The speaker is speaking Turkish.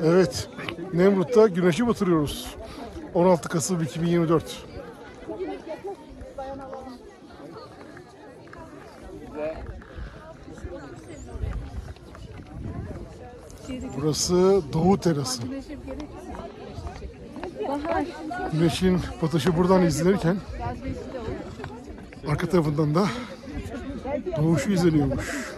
Evet, Nemrut'ta güneşi batırıyoruz. 16 Kasım 2024. Burası Doğu Terası. Güneşin batışı buradan izlenirken arka tarafından da doğuşu izleniyormuş.